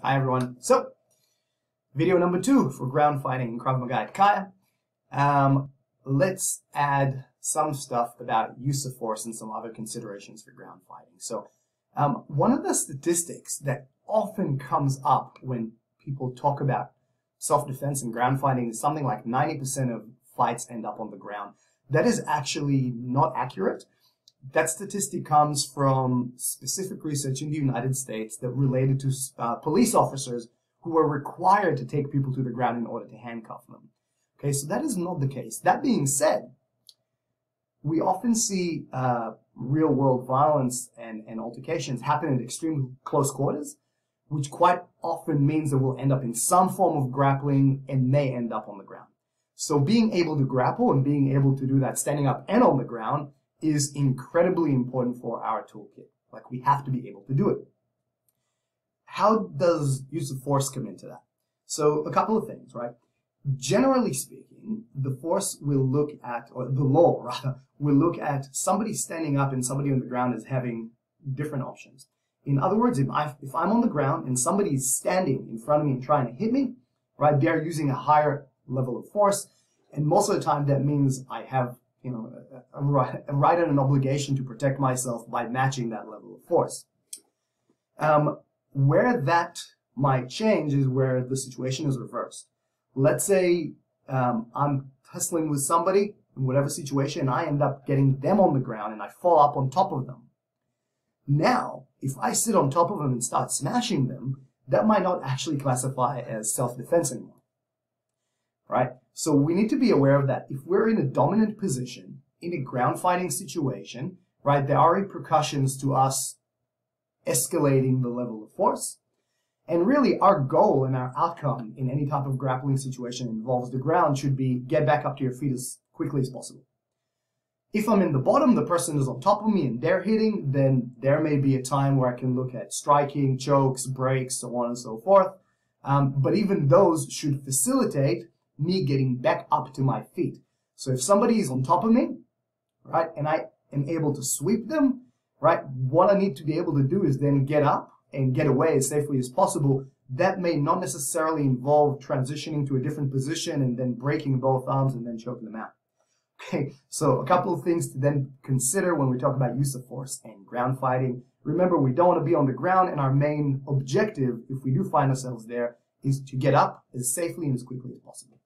Hi everyone. So, video number two for ground fighting in Krav Maga at CAIA. Um, let's add some stuff about use of force and some other considerations for ground fighting. So, um, one of the statistics that often comes up when people talk about self-defense and ground fighting is something like 90% of fights end up on the ground. That is actually not accurate. That statistic comes from specific research in the United States that related to uh, police officers who were required to take people to the ground in order to handcuff them. Okay, so that is not the case. That being said, we often see uh, real world violence and, and altercations happen in extreme close quarters, which quite often means that we'll end up in some form of grappling and may end up on the ground. So being able to grapple and being able to do that standing up and on the ground is incredibly important for our toolkit. Like we have to be able to do it. How does use of force come into that? So a couple of things, right? Generally speaking, the force will look at, or the law rather, will look at somebody standing up and somebody on the ground as having different options. In other words, if, I, if I'm on the ground and somebody's standing in front of me and trying to hit me, right, they're using a higher level of force. And most of the time that means I have you know, I'm right, I'm right at an obligation to protect myself by matching that level of force. Um, where that might change is where the situation is reversed. Let's say um, I'm tussling with somebody in whatever situation, and I end up getting them on the ground and I fall up on top of them. Now, if I sit on top of them and start smashing them, that might not actually classify as self-defense anymore. Right? So we need to be aware of that. If we're in a dominant position, in a ground fighting situation, right, there are repercussions to us escalating the level of force. And really, our goal and our outcome in any type of grappling situation involves the ground should be get back up to your feet as quickly as possible. If I'm in the bottom, the person is on top of me and they're hitting, then there may be a time where I can look at striking, chokes, breaks, so on and so forth. Um, but even those should facilitate me getting back up to my feet. So if somebody is on top of me, right, and I am able to sweep them, right, what I need to be able to do is then get up and get away as safely as possible. That may not necessarily involve transitioning to a different position and then breaking both arms and then choking them out. Okay, so a couple of things to then consider when we talk about use of force and ground fighting. Remember, we don't want to be on the ground, and our main objective, if we do find ourselves there, is to get up as safely and as quickly as possible.